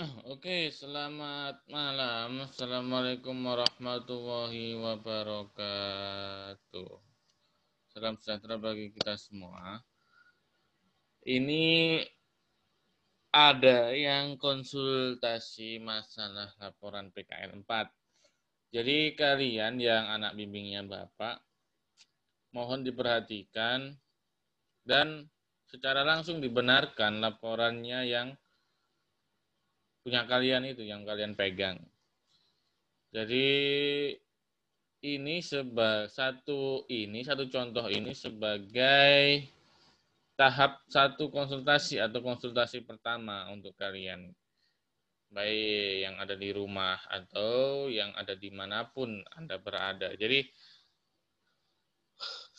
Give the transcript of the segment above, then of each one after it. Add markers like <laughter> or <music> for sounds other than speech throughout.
<clears throat> Oke, selamat malam. Assalamualaikum warahmatullahi wabarakatuh. Salam sejahtera bagi kita semua. Ini ada yang konsultasi masalah laporan PKL 4. Jadi kalian yang anak bimbingnya Bapak, mohon diperhatikan dan secara langsung dibenarkan laporannya yang punya kalian itu yang kalian pegang. Jadi ini seba, satu ini satu contoh ini sebagai tahap satu konsultasi atau konsultasi pertama untuk kalian baik yang ada di rumah atau yang ada di mana pun anda berada. Jadi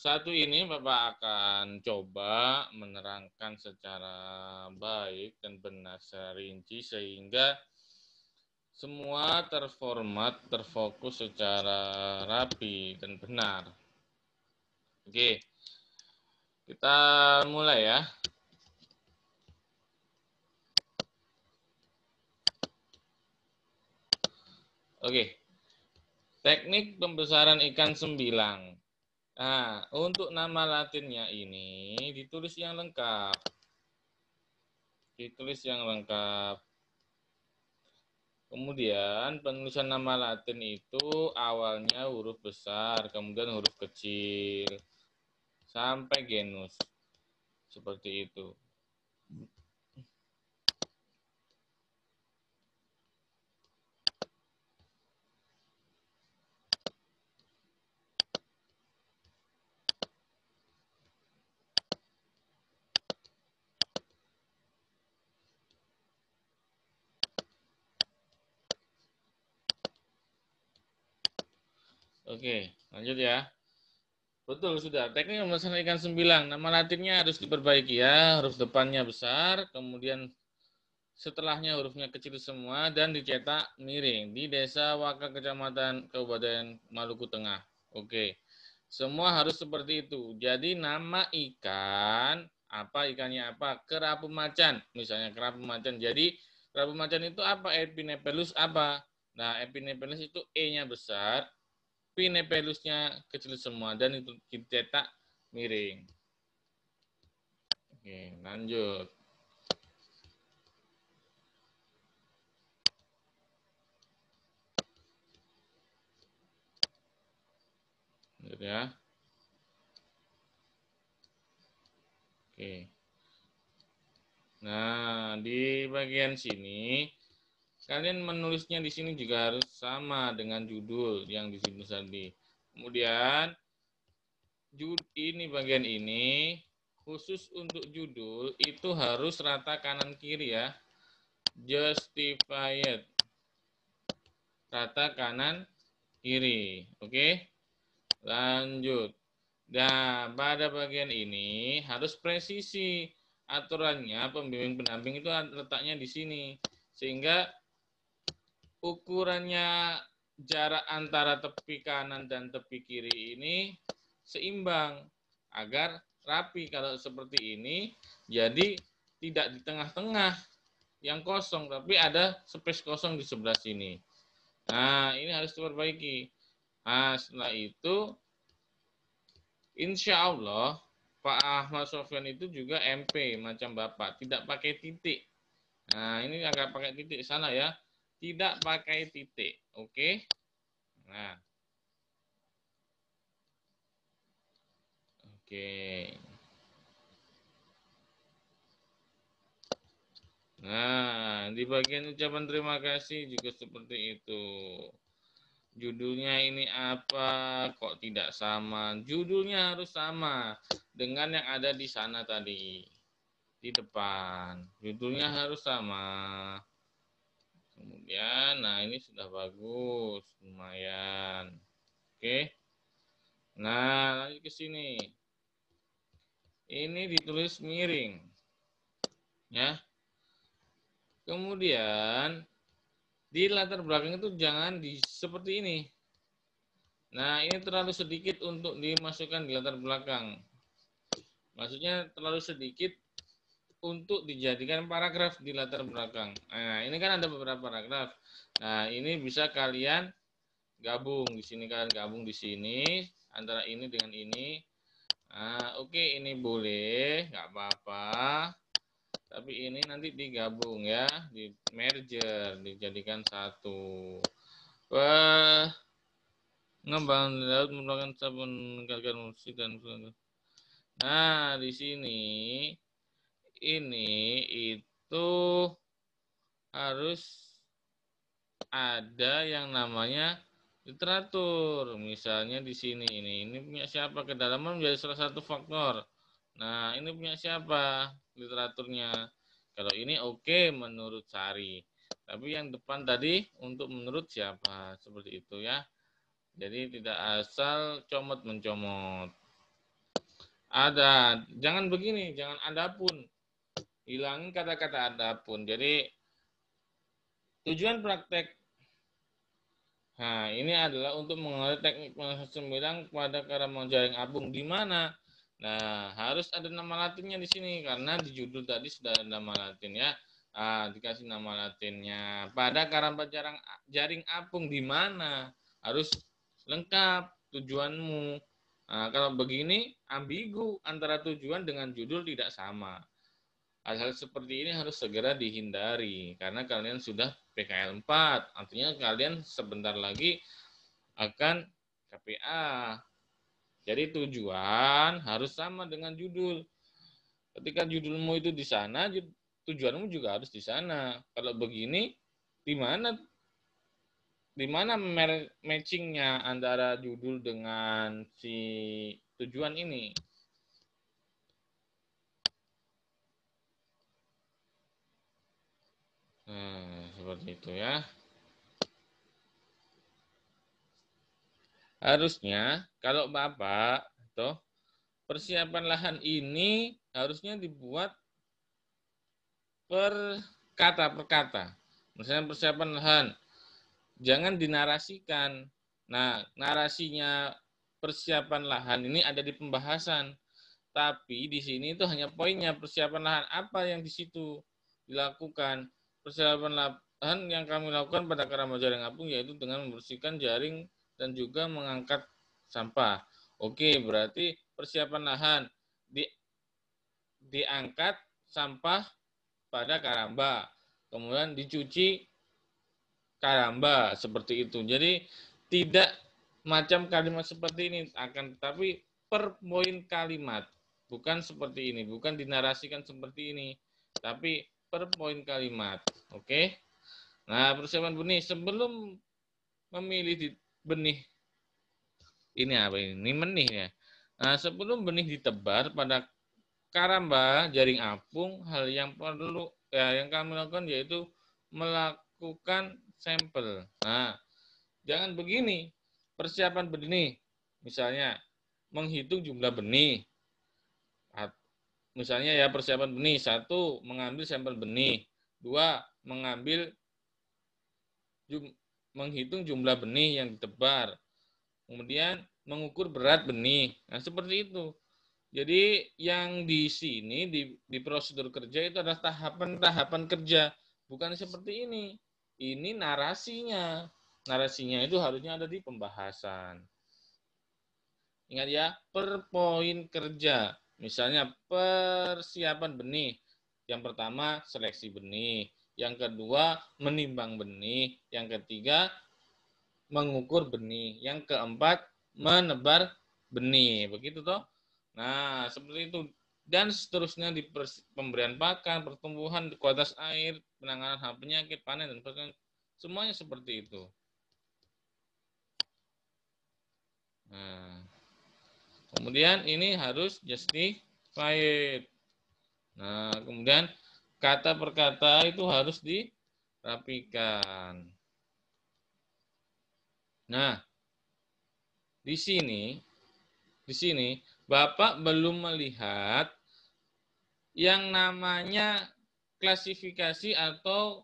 satu ini Bapak akan coba menerangkan secara baik dan benar secara rinci sehingga semua terformat, terfokus secara rapi dan benar. Oke, kita mulai ya. Oke, teknik pembesaran ikan sembilang. Nah, untuk nama latinnya ini ditulis yang lengkap. Ditulis yang lengkap. Kemudian penulisan nama latin itu awalnya huruf besar, kemudian huruf kecil, sampai genus. Seperti itu. Oke, lanjut ya. Betul sudah. Teknik pembesaran ikan sembilang. Nama latinnya harus diperbaiki ya. Huruf depannya besar, kemudian setelahnya hurufnya kecil semua dan dicetak miring di Desa Waka Kecamatan Kabupaten Maluku Tengah. Oke. Semua harus seperti itu. Jadi nama ikan apa ikannya apa? Kerapu macan, misalnya kerapu macan. Jadi kerapu macan itu apa? Epinepelus apa? Nah, epinepelus itu E-nya besar, pinepelusnya kecil semua dan itu dicetak miring. Oke, lanjut. Lanjut ya. Oke. Nah, di bagian sini Kalian menulisnya di sini juga harus sama dengan judul yang di sini tadi. Kemudian ini bagian ini khusus untuk judul itu harus rata kanan kiri ya. Justified. Rata kanan kiri. Oke? Lanjut. Nah, pada bagian ini harus presisi aturannya pembimbing pendamping itu letaknya di sini. Sehingga ukurannya jarak antara tepi kanan dan tepi kiri ini seimbang agar rapi. Kalau seperti ini jadi tidak di tengah-tengah yang kosong tapi ada space kosong di sebelah sini. Nah ini harus diperbaiki. Nah setelah itu insya Allah Pak Ahmad Sofyan itu juga MP macam Bapak tidak pakai titik. Nah ini agak pakai titik sana ya tidak pakai titik. Oke. Nah. Oke. Nah, di bagian ucapan terima kasih juga seperti itu. Judulnya ini apa? Kok tidak sama? Judulnya harus sama dengan yang ada di sana tadi. Di depan. Judulnya harus sama. Kemudian, nah ini sudah bagus, lumayan. Oke. Nah, lanjut ke sini. Ini ditulis miring. Ya. Kemudian di latar belakang itu jangan di seperti ini. Nah, ini terlalu sedikit untuk dimasukkan di latar belakang. Maksudnya terlalu sedikit untuk dijadikan paragraf di latar belakang. Nah, ini kan ada beberapa paragraf. Nah, ini bisa kalian gabung di sini kan gabung di sini antara ini dengan ini. Nah, oke okay, ini boleh, nggak apa-apa. Tapi ini nanti digabung ya, di merger, dijadikan satu. Wah, ngebangun laut merupakan sabun meningkatkan musik dan Nah, di sini ini itu harus ada yang namanya literatur. Misalnya di sini ini, ini punya siapa? Kedalaman menjadi salah satu faktor. Nah, ini punya siapa? Literaturnya. Kalau ini oke okay, menurut Sari. Tapi yang depan tadi untuk menurut siapa? Seperti itu ya. Jadi tidak asal comot mencomot. Ada, jangan begini, jangan ada pun. Hilangin kata-kata ada pun. Jadi tujuan praktek Nah, ini adalah untuk mengenai teknik sembilan pada karamang jaring apung di mana? Nah, harus ada nama latinnya di sini karena di judul tadi sudah ada nama latin ya. Ah, dikasih nama latinnya. Pada karamba jarang jaring apung di mana? Harus lengkap tujuanmu. Nah, kalau begini ambigu antara tujuan dengan judul tidak sama. Hal-hal seperti ini harus segera dihindari karena kalian sudah PKL 4. Artinya kalian sebentar lagi akan KPA. Jadi tujuan harus sama dengan judul. Ketika judulmu itu di sana, tujuanmu juga harus di sana. Kalau begini, di mana di mana matchingnya antara judul dengan si tujuan ini? Nah, seperti itu ya. Harusnya kalau Bapak toh persiapan lahan ini harusnya dibuat per kata per kata. Misalnya persiapan lahan jangan dinarasikan. Nah, narasinya persiapan lahan ini ada di pembahasan. Tapi di sini itu hanya poinnya persiapan lahan apa yang di situ dilakukan. Persiapan lahan yang kami lakukan pada Karama Jaring Apung yaitu dengan membersihkan jaring dan juga mengangkat sampah. Oke, berarti persiapan lahan di diangkat sampah pada karamba, kemudian dicuci karamba seperti itu. Jadi tidak macam kalimat seperti ini akan tetapi per poin kalimat bukan seperti ini, bukan dinarasikan seperti ini, tapi per poin kalimat. Oke. Nah, persiapan benih sebelum memilih di benih ini apa ini? Ini benih ya. Nah, sebelum benih ditebar pada karamba jaring apung, hal yang perlu ya yang kami lakukan yaitu melakukan sampel. Nah, jangan begini. Persiapan benih, misalnya menghitung jumlah benih. Misalnya ya persiapan benih, satu mengambil sampel benih, dua mengambil jum, menghitung jumlah benih yang ditebar, kemudian mengukur berat benih. Nah seperti itu. Jadi yang di sini di, di prosedur kerja itu adalah tahapan-tahapan kerja, bukan seperti ini ini narasinya. Narasinya itu harusnya ada di pembahasan. Ingat ya, per poin kerja. Misalnya persiapan benih. Yang pertama seleksi benih. Yang kedua menimbang benih. Yang ketiga mengukur benih. Yang keempat menebar benih. Begitu toh? Nah, seperti itu dan seterusnya di pemberian pakan, pertumbuhan, kualitas air, penanganan hal penyakit, panen dan sebagainya. Semuanya seperti itu. Nah, kemudian ini harus justified. Nah, kemudian kata per kata itu harus dirapikan. Nah, di sini, di sini Bapak belum melihat yang namanya klasifikasi atau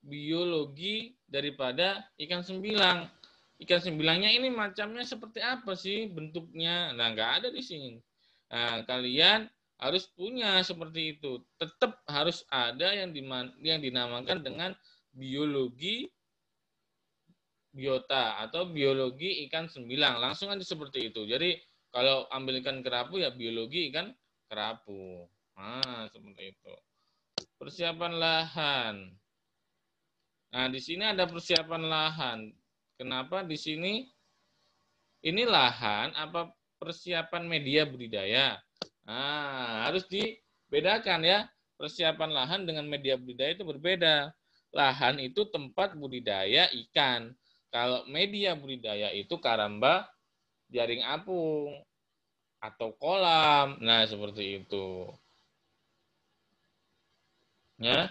biologi daripada ikan sembilang. Ikan sembilangnya ini macamnya seperti apa sih bentuknya? Nah, nggak ada di sini. Nah, kalian harus punya seperti itu. Tetap harus ada yang yang dinamakan dengan biologi biota atau biologi ikan sembilang. Langsung aja seperti itu. Jadi kalau ambil ikan kerapu ya biologi ikan kerapu. Nah, seperti itu. Persiapan lahan. Nah, di sini ada persiapan lahan. Kenapa di sini ini lahan apa persiapan media budidaya? Nah, harus dibedakan ya. Persiapan lahan dengan media budidaya itu berbeda. Lahan itu tempat budidaya ikan. Kalau media budidaya itu karamba, jaring apung, atau kolam. Nah, seperti itu. Ya.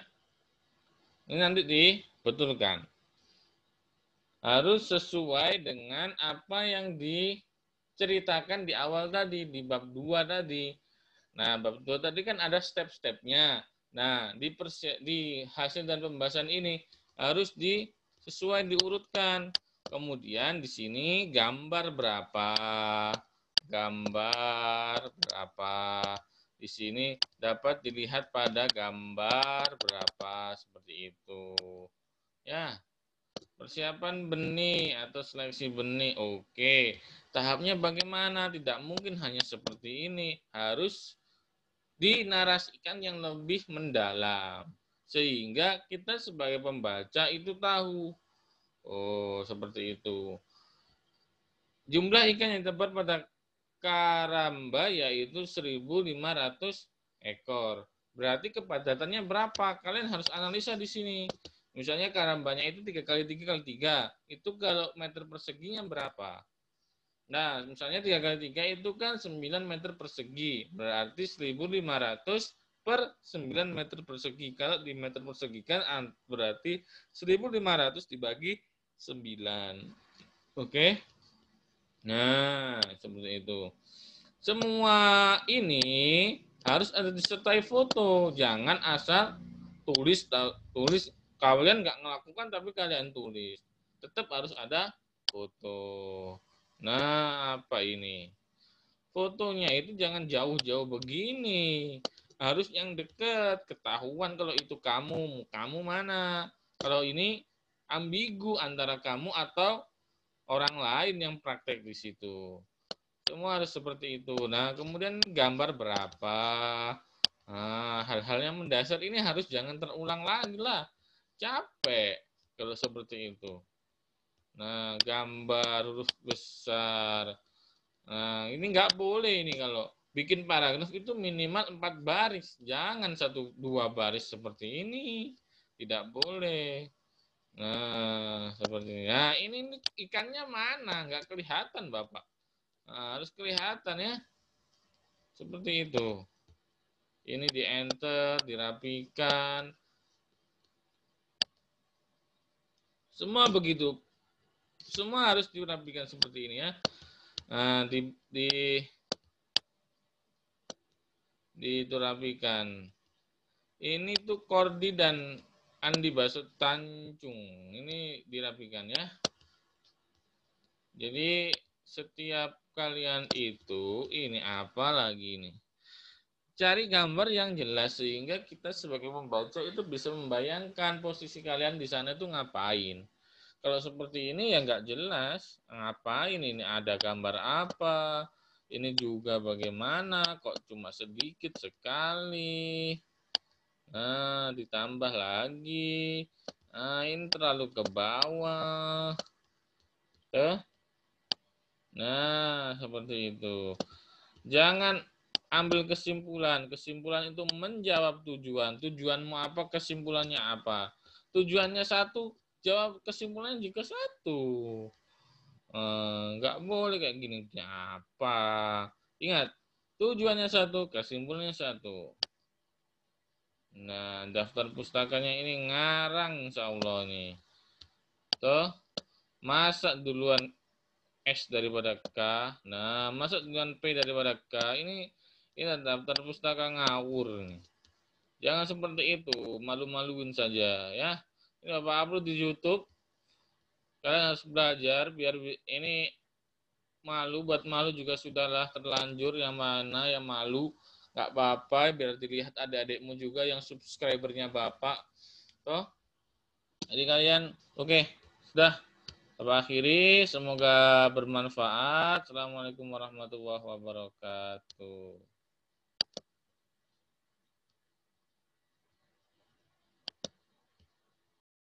Ini nanti dibetulkan. Harus sesuai dengan apa yang diceritakan di awal tadi, di bab 2 tadi. Nah, bab 2 tadi kan ada step-stepnya. Nah, di, di hasil dan pembahasan ini harus di sesuai diurutkan. Kemudian di sini gambar berapa, gambar berapa. Di sini dapat dilihat pada gambar berapa seperti itu. Ya. Persiapan benih atau seleksi benih. Oke. Tahapnya bagaimana? Tidak mungkin hanya seperti ini. Harus dinarasikan yang lebih mendalam sehingga kita sebagai pembaca itu tahu oh seperti itu jumlah ikan yang terdapat pada karamba yaitu 1.500 ekor berarti kepadatannya berapa kalian harus analisa di sini misalnya karambanya itu tiga kali tiga kali tiga itu kalau meter perseginya berapa nah misalnya tiga kali tiga itu kan 9 meter persegi berarti 1.500 per 9 meter persegi. Kalau di meter persegi kan berarti 1500 dibagi 9. Oke. Nah, seperti itu. Semua ini harus ada disertai foto. Jangan asal tulis tulis kalian nggak melakukan tapi kalian tulis. Tetap harus ada foto. Nah, apa ini? Fotonya itu jangan jauh-jauh begini. Harus yang dekat. Ketahuan kalau itu kamu. Kamu mana? Kalau ini ambigu antara kamu atau orang lain yang praktek di situ. Semua harus seperti itu. Nah kemudian gambar berapa? Nah, hal-hal yang mendasar ini harus jangan terulang lagi lah capek kalau seperti itu nah gambar huruf besar nah ini nggak boleh ini kalau bikin paragraf itu minimal empat baris, jangan satu dua baris seperti ini, tidak boleh. Nah, seperti ini. Nah, ini, ini ikannya mana? Nggak kelihatan, Bapak. Nah, harus kelihatan ya. Seperti itu. Ini di enter, dirapikan. Semua begitu. Semua harus dirapikan seperti ini ya. Nah, di, di diterapikan. Ini tuh Kordi dan Andi Basut Tancung. Ini dirapikan ya. Jadi setiap kalian itu ini apa lagi nih? Cari gambar yang jelas sehingga kita sebagai pembaca itu bisa membayangkan posisi kalian di sana itu ngapain. Kalau seperti ini ya nggak jelas ngapain ini ada gambar apa, ini juga bagaimana kok cuma sedikit sekali. Nah, ditambah lagi. Nah, ini terlalu ke bawah. Tuh. Nah, seperti itu. Jangan ambil kesimpulan. Kesimpulan itu menjawab tujuan. Tujuanmu apa, kesimpulannya apa. Tujuannya satu, jawab kesimpulannya jika satu. Eh, nggak boleh kayak gini apa ingat tujuannya satu kesimpulannya satu nah daftar pustakanya ini ngarang insya Allah nih tuh masak duluan S daripada K nah masak duluan P daripada K ini ini daftar pustaka ngawur nih jangan seperti itu malu-maluin saja ya. Ini Bapak upload di YouTube. Kalian harus belajar biar ini malu buat malu juga sudahlah terlanjur yang mana yang malu nggak apa-apa biar dilihat adik-adikmu juga yang subscribernya bapak toh. Jadi kalian oke okay, sudah. Bapak akhiri semoga bermanfaat. Assalamualaikum warahmatullahi wabarakatuh